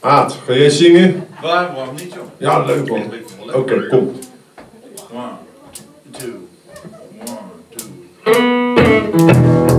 Aad, ga jij zingen? Waar, waarom niet joh? Ja, leuk man. Oké, okay, kom. One, two, one, two.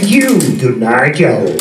You you to Nigel.